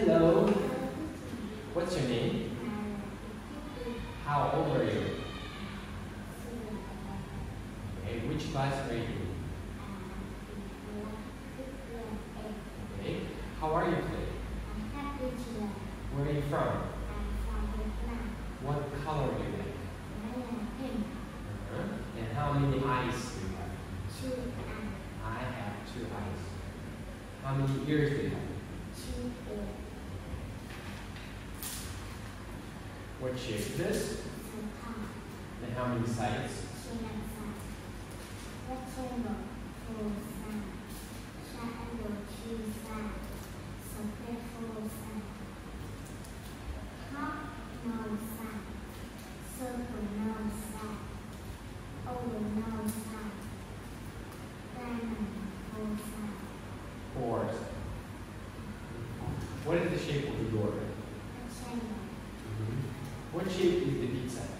Hello. What's your name? How old are you? Okay, which class are you? Okay. How are you today? Where are you from? What color do you like? Uh-huh. And how many eyes do you have? two. I have two eyes. How many ears do you have? What shape is this? And how many sides? What is the shape of the door? Shape is the pizza?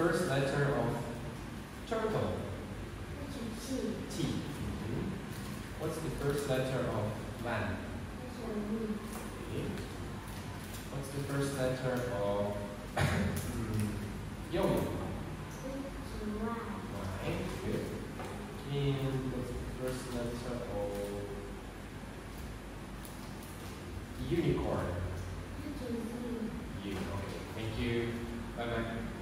first letter of turtle? T. Mhm. What's the first letter of man? Okay. What's the first letter of yo-yo? Y. Good. And what's the first letter of unicorn? U. Okay. Thank you. Bye bye.